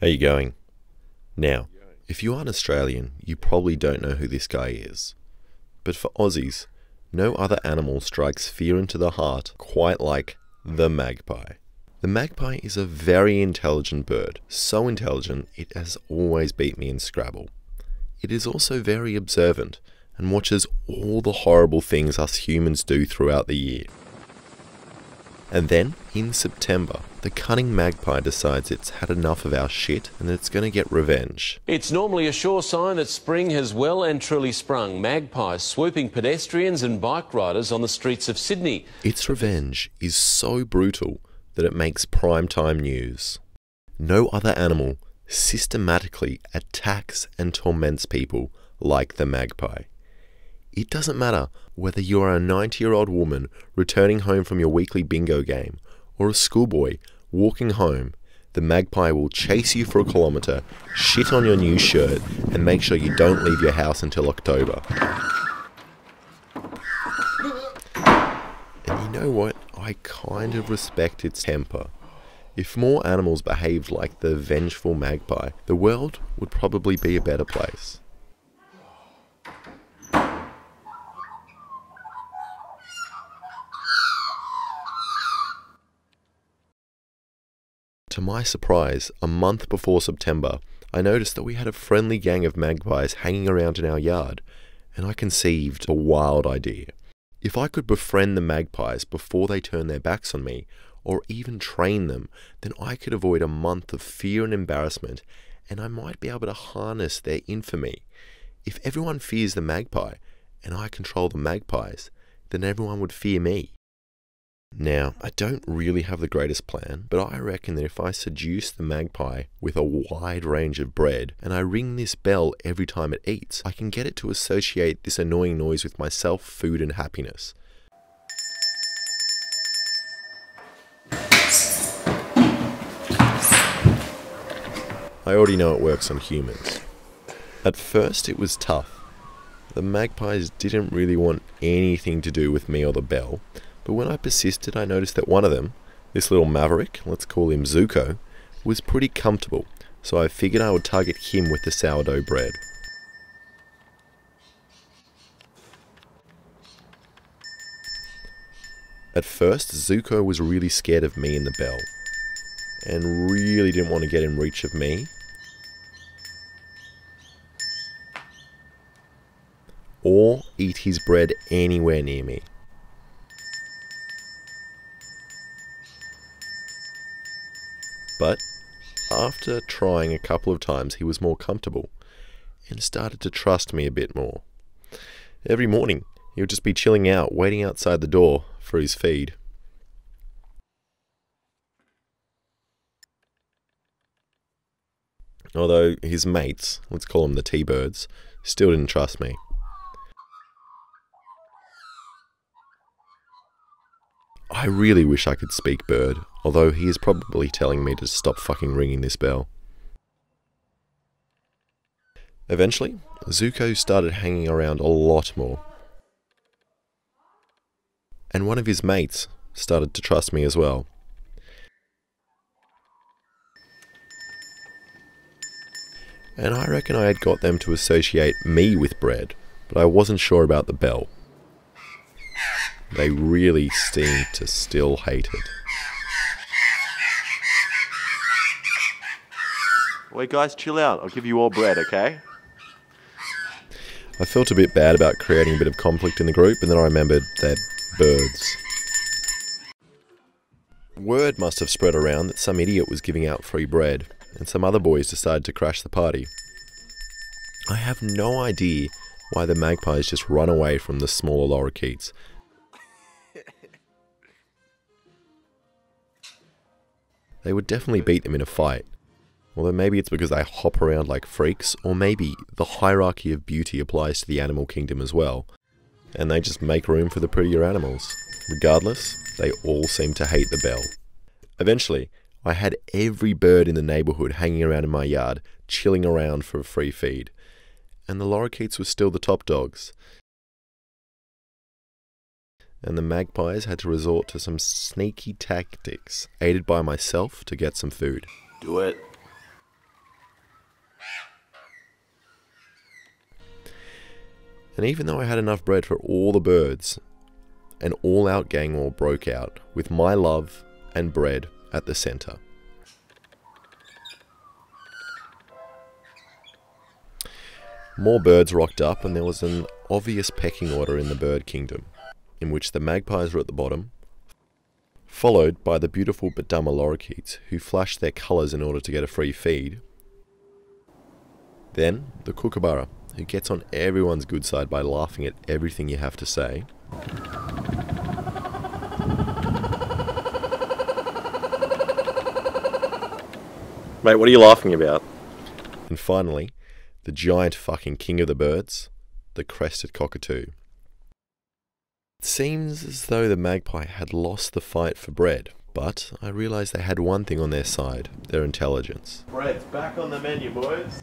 How you going? Now, if you aren't Australian, you probably don't know who this guy is. But for Aussies, no other animal strikes fear into the heart quite like the magpie. The magpie is a very intelligent bird, so intelligent it has always beat me in Scrabble. It is also very observant and watches all the horrible things us humans do throughout the year. And then, in September, the cunning magpie decides it's had enough of our shit and that it's going to get revenge. It's normally a sure sign that spring has well and truly sprung. Magpies swooping pedestrians and bike riders on the streets of Sydney. Its revenge is so brutal that it makes primetime news. No other animal systematically attacks and torments people like the magpie. It doesn't matter whether you are a 90 year old woman returning home from your weekly bingo game or a schoolboy walking home, the magpie will chase you for a kilometre, shit on your new shirt, and make sure you don't leave your house until October. And you know what? I kind of respect its temper. If more animals behaved like the vengeful magpie, the world would probably be a better place. To my surprise, a month before September, I noticed that we had a friendly gang of magpies hanging around in our yard, and I conceived a wild idea. If I could befriend the magpies before they turn their backs on me, or even train them, then I could avoid a month of fear and embarrassment, and I might be able to harness their infamy. If everyone fears the magpie, and I control the magpies, then everyone would fear me. Now, I don't really have the greatest plan, but I reckon that if I seduce the magpie with a wide range of bread and I ring this bell every time it eats, I can get it to associate this annoying noise with myself, food, and happiness. I already know it works on humans. At first, it was tough. The magpies didn't really want anything to do with me or the bell, but when I persisted, I noticed that one of them, this little maverick, let's call him Zuko, was pretty comfortable, so I figured I would target him with the sourdough bread. At first, Zuko was really scared of me and the bell, and really didn't want to get in reach of me. Or eat his bread anywhere near me. But after trying a couple of times, he was more comfortable and started to trust me a bit more. Every morning, he would just be chilling out, waiting outside the door for his feed. Although his mates, let's call them the T Birds, still didn't trust me. I really wish I could speak bird, although he is probably telling me to stop fucking ringing this bell. Eventually, Zuko started hanging around a lot more. And one of his mates started to trust me as well. And I reckon I had got them to associate me with bread, but I wasn't sure about the bell. They really seem to still hate it. Wait, guys, chill out. I'll give you all bread, okay? I felt a bit bad about creating a bit of conflict in the group, and then I remembered that birds. Word must have spread around that some idiot was giving out free bread, and some other boys decided to crash the party. I have no idea why the magpies just run away from the smaller lorikeets. They would definitely beat them in a fight. Although maybe it's because they hop around like freaks, or maybe the hierarchy of beauty applies to the animal kingdom as well, and they just make room for the prettier animals. Regardless, they all seem to hate the bell. Eventually, I had every bird in the neighbourhood hanging around in my yard, chilling around for a free feed. And the lorikeets were still the top dogs and the magpies had to resort to some sneaky tactics, aided by myself, to get some food. Do it. And even though I had enough bread for all the birds, an all out gang war broke out, with my love and bread at the centre. More birds rocked up, and there was an obvious pecking order in the bird kingdom in which the magpies were at the bottom, followed by the beautiful but dumber lorikeets, who flashed their colours in order to get a free feed. Then the kookaburra, who gets on everyone's good side by laughing at everything you have to say. Mate, what are you laughing about? And finally, the giant fucking king of the birds, the crested cockatoo. It seems as though the magpie had lost the fight for bread, but I realised they had one thing on their side their intelligence. Bread's back on the menu, boys.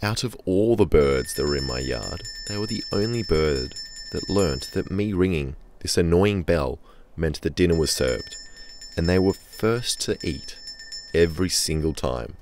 Out of all the birds that were in my yard, they were the only bird that learnt that me ringing this annoying bell meant that dinner was served, and they were first to eat every single time.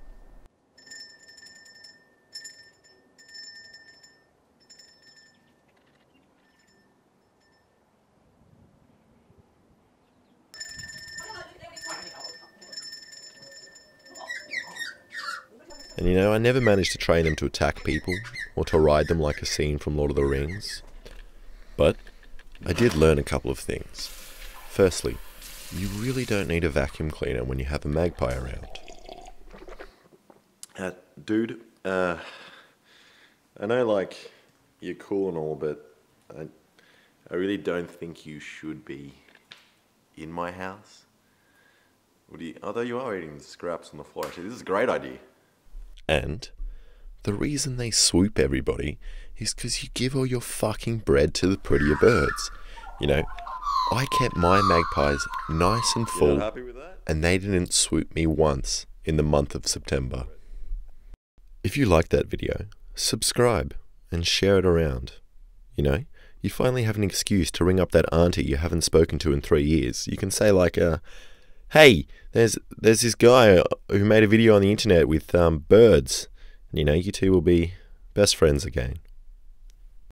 And you know, I never managed to train them to attack people or to ride them like a scene from Lord of the Rings. But I did learn a couple of things. Firstly, you really don't need a vacuum cleaner when you have a magpie around. Uh, dude, uh, I know, like, you're cool and all, but I, I really don't think you should be in my house. You, although you are eating scraps on the floor, actually, this is a great idea. And the reason they swoop everybody is because you give all your fucking bread to the prettier birds. You know, I kept my magpies nice and full, happy with that? and they didn't swoop me once in the month of September. If you liked that video, subscribe and share it around. You know, you finally have an excuse to ring up that auntie you haven't spoken to in three years. You can say like, uh, "Hey, there's there's this guy who made a video on the internet with um, birds." And, you know, you two will be best friends again.